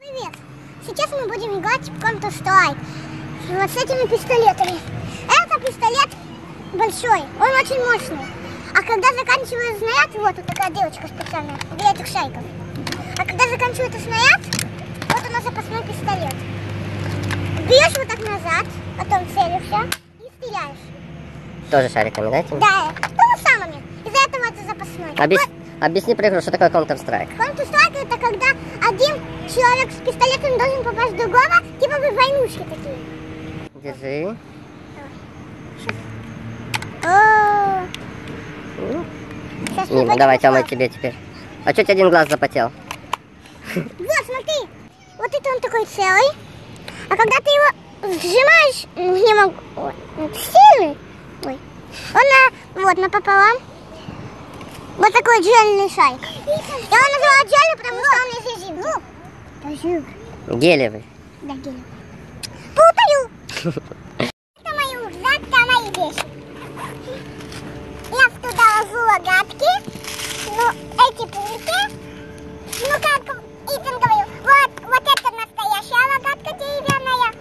Привет! Сейчас мы будем играть в Counter-Strike вот с этими пистолетами. Это пистолет большой, он очень мощный. А когда заканчивается снаряд, вот тут такая девочка специальная для этих шайков. А когда заканчивается снаряд, вот у нас запасной пистолет. Бьешь вот так назад, потом целишься и стреляешь. Тоже шариками, да? Тим? Да, то же самое. Из-за этого это запасной. Объяс... Объясни про игру, что такое Counter-Strike? Counter-Strike человек с пистолетом должен попасть в другого, типа вы войнушки такие. Держи. О, Ну, Сейчас Мимо, пойдем давай, Тёма, тебе теперь. А чё у тебя один глаз запотел? Вот, смотри, вот это он такой целый. А когда ты его сжимаешь, ну, не могу, ой, он сильный, ой, он на, вот, напополам. Вот такой джельный шайк. Я его называю джельный, потому что он из резинки. Ну, Гелевый. Да, гель. Путаю. Это мои рюкзак, это мои вещи. Я туда ложу рогатки, ну, эти пульки. Ну, как Итан говорил, вот, вот это настоящая рогатка деревянная.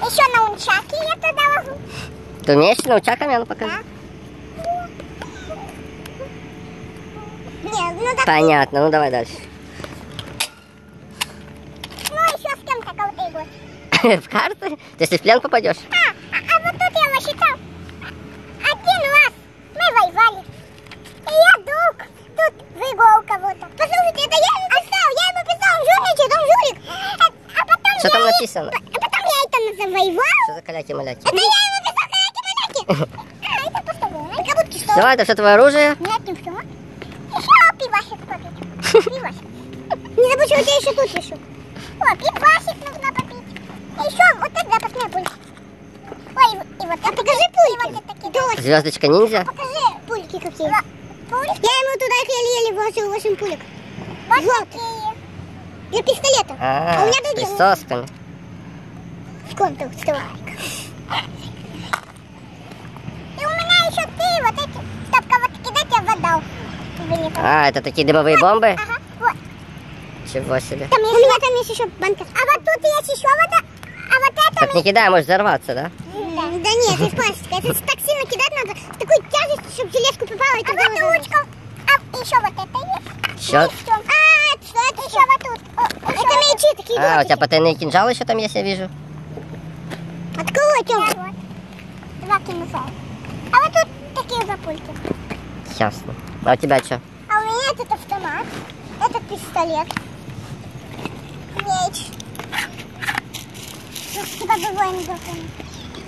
Еще на унчаки я туда ложу. Ты умеешь научаками? А ну покажи. Да. Нет, ну так, Понятно, ну давай дальше. ну еще с кем-то кого-то играть. В карты? Ты если в плен попадешь? А, а, а вот тут я посчитал. Один раз мы воевали. И я вдруг тут выиграл кого-то. Послушайте, это я ему писал. Я ему писал, жульничает, он жулик. А, а потом Что я там и- написано? А потом я это завоевал. Что за каляки-маляки? Это я ему писал каляки-маляки. А, это просто было. Это что? Все, это все твое оружие? Нет, не все. Не забудь, что у тебя еще тут еще. О, пивасик нужно попить. И еще вот это запасной пульт. Ой, и вот а покажи пульки. Вот такие. Да, Звездочка ниндзя? покажи пульки какие. Пульки? Я ему туда еле-еле вложил 8 пулек. Вот такие. Для пистолета. А, у меня с другие. присосками. В контур страйк. И у меня еще ты вот эти, чтоб кого-то кидать, я вода. А, это такие дымовые бомбы? Ага, вот. Чего себе. Там есть, у меня там есть еще банка. А вот тут есть еще вода. А вот это... Так не кидай, может взорваться, да? Да, да нет, из пластика. Это так сильно кидать надо. С такой тяжестью, чтобы железку попала. А вот и ручка. А еще вот это есть. Всё. А, это что? Это еще вот тут. О, это мечи такие А, у тебя потайные кинжалы еще там есть, я вижу. Открой, Тём. вот. Два кинжала. А вот тут такие запульки. Ясно. А у тебя что? А у меня этот автомат, этот пистолет, меч. Ну, Типа бывой микрофон.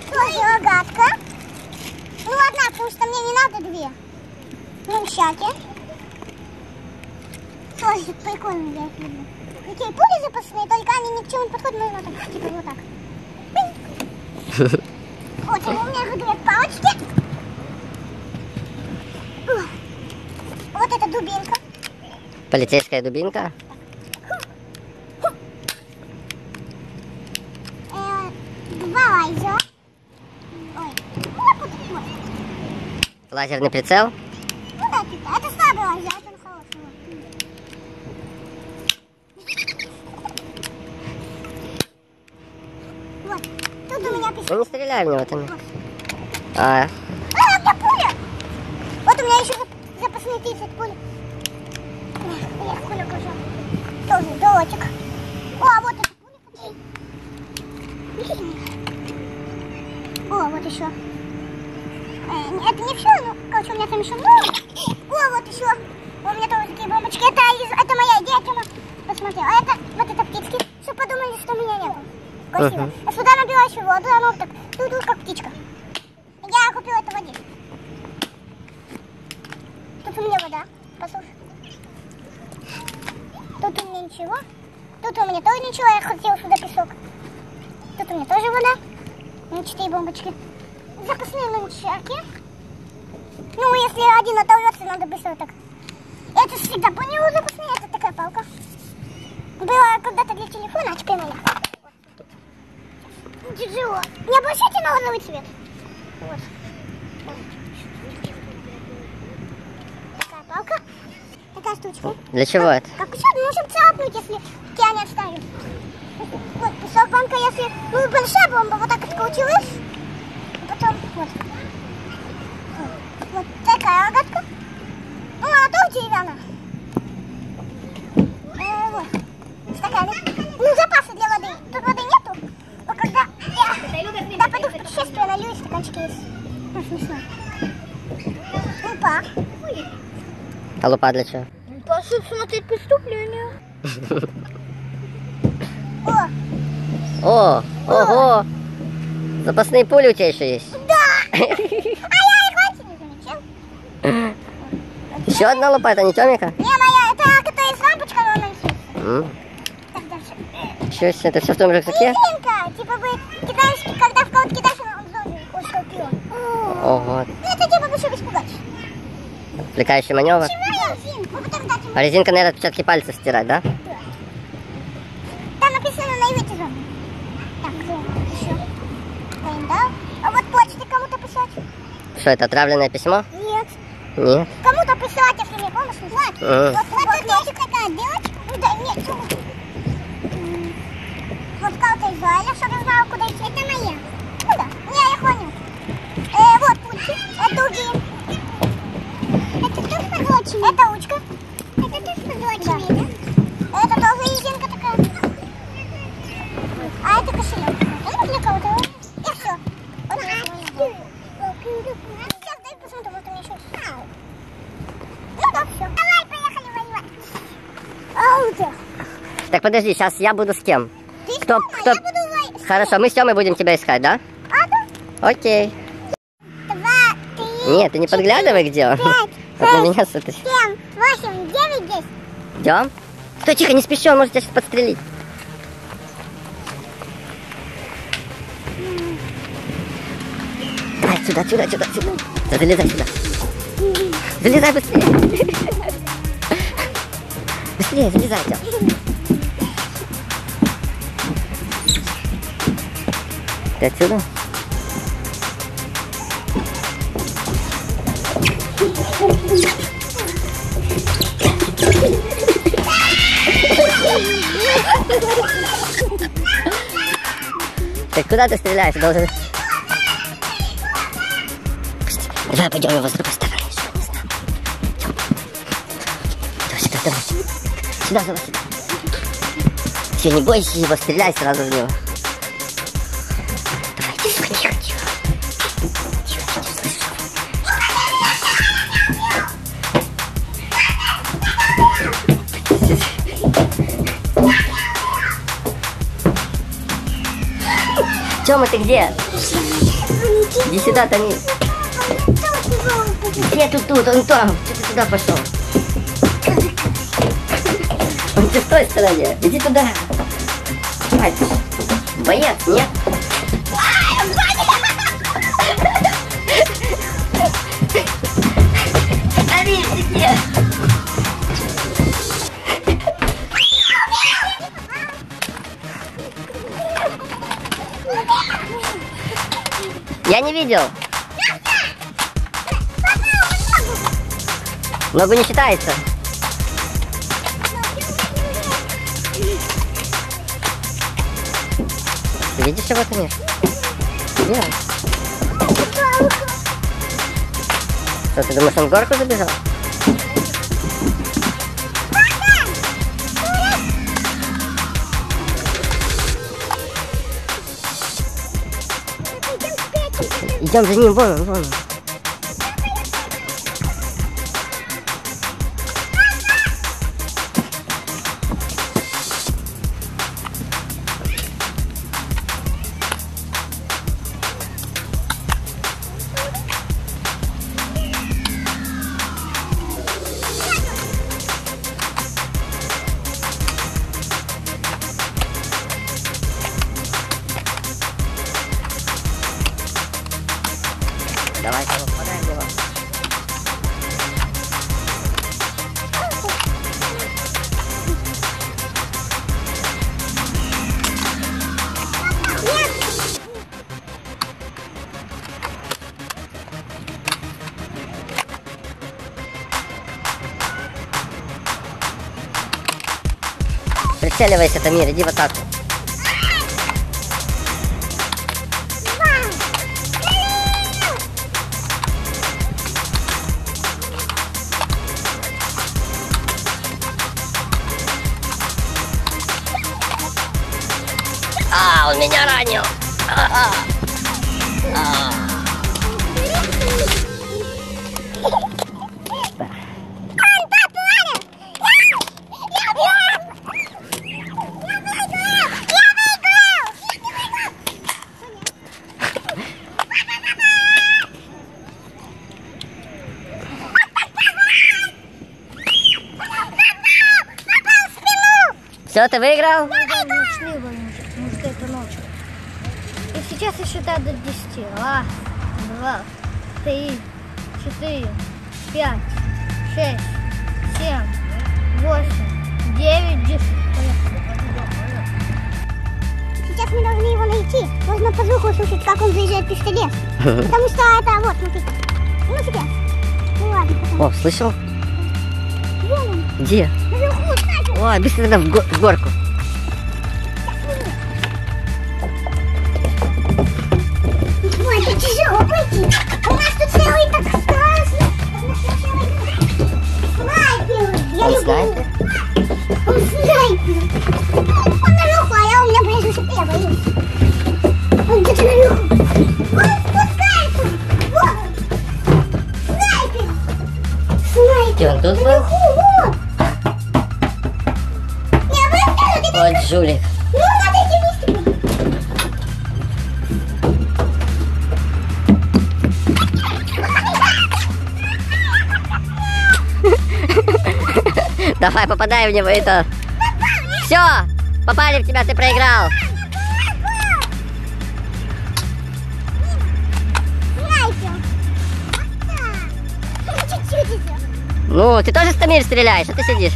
Тоже рогатка. Ну, одна, потому что мне не надо две. Нунчаки. Тоже прикольно, я их люблю. Такие пули запасные, только они ни к чему не подходят, нужно так, типа вот так. Вот, у меня же две палочки. Вот эта дубинка. Полицейская дубинка? Э, два лайзера. Ой, ну напутать можно. Лазерный прицел? Ну да, типа, это слабый это он хороший. Вот. Тут у меня Ну пистолет. не стреляй в него там. А, А, у меня пуля. Вот у меня еще зап- запасные 30 пуль. Я пулю уже. Тоже долочек. О, а вот эта пуля. О, вот еще. Э, это не все, ну, короче, у меня там еще много. О, вот еще. У меня тоже такие бомбочки. Это, из- это моя идея, Тёма. Посмотри. А это, вот это птички. Все подумали, что меня не было. Красиво. Мгм. Я сюда набила еще воду, оно так, тут как птичка. Я купила это воде. Тут у меня вода, послушай. Тут у меня ничего. Тут у меня тоже ничего, я хотела сюда песок. Тут у меня тоже вода. Ну, четыре бомбочки. Запасные нунчаки. Ну, если один оторвется, надо быстро так. Это всегда поняла запасные, это такая палка. Была когда-то для телефона, а теперь моя. Вот. Тяжело. Не обращайте на розовый цвет. Вот. Такая палка. такая штучка. Для чего это? Как еще? Можем цапнуть, если тебя не отставим. Вот, песок банка, если... Ну, большая бомба, вот так открутилась. Потом. Вот, такая рогатка. Ну, а то деревянная. Э, вот. Стаканы. Ну, запасы для воды. Тут воды нету. Но когда я когда пойду в путешествие, налью из стаканчика есть. Ну, смешно. Опа. А лупа для чего? Пошел смотреть преступление. О, О, ого! Запасные пули у тебя еще есть. да! А я их вообще не замечал. Еще одна лупа, это не Тёмика? Не, моя, это которая из лампочка, но она. М, Так, дальше. Себе, это все в том рюкзаке? Резинка, типа бы кидаешь, когда в кого-то кидаешь, он скорпион. Ого, Ну, это типа бы чтобы испугать. отвлекающий маневр. А резинка, наверное, отпечатки пальцев стирать, да? Там написано на иврите зомби. Так, еще. Календарь. А вот почты кому-то писать? Что это, отравленное письмо? Нет. Нет. Кому-то писать, если не помнишь, не знаю. Мгм. Вот, вот тут есть такая девочка. Ну, да, нет, чего? Вот карта Израиля, чтобы я знала, куда идти. Это моя. Куда? Не, я понял. Э, вот пульти. Это другие. Это тоже позволоченный? Это ручка. Это тоже позволоченный, да? Это тоже резинка такая. А это кошелек. Это для кого-то. И все. Вот это. Сейчас дай посмотрю, может у меня еще есть. Ну да, все. Давай, поехали воевать. Ау, да. Так подожди, сейчас я буду с кем? Ты Кто- Тёма, кто- я буду. Хорошо, мы с Тёмой будем тебя искать, да? А, да. Окей. Два, три, Нет, ты не подглядывай, где он. пять, шесть, меня смотри. семь, восемь, девять, десять. Идем? Стой, тихо, не спеши, он может тебя сейчас подстрелить. Давай, сюда, сюда, сюда, сюда. Да, залезай сюда. Залезай быстрее. Быстрее, залезай, Тём. Ты отсюда? Так куда ты стреляешь? Должен... Давай пойдем его с другой стороны. Давай сюда, давай. Сюда, давай сюда. Все, не бойся его, стреляй сразу в него. Тёма, ты где? Иди сюда, Тони. Где тут тут? Он там. Что ты туда пошел? Он ты в той стороне. Иди туда. Давай. Боец, нет? Я не видел. Ногу не считается. Видишь его, Танюш? Нет. Что, ты думаешь, он в горку забежал? Идем за ним, вон он, прицеливайся, Тамир, иди в атаку. Два. А, он меня ранил. А, а. Все, ты выиграл? Ночные вонючки, потому что это ночь. И сейчас я считаю до 10. Раз, два, три, четыре, пять, шесть, семь, восемь, девять, десять. Сейчас мы должны его найти. Можно по звуку услышать, как он заезжает в пистолет. Потому что это вот, смотри. Ну сейчас. Ну ладно, потом. О, слышал? Вон он, Где? О, быстро в, го- в горку. Ой, это тяжело пойти. У нас тут целый так страшно. Снайпер. Я Он люблю. снайпер? Он снайпер. Он наверху, а я у меня высоты, я боюсь. Он где-то наверху. Он спускается. Вот он. Снайпер. Снайпер. Где он тут был? Вот жулик. Ну. Давай, попадай в него, это. Все, попали в тебя, ты проиграл. Ну, ты тоже с Тамир стреляешь, а ты сидишь.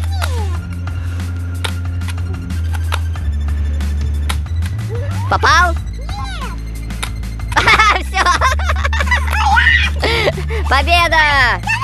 Попал? Нет. Все. Победа!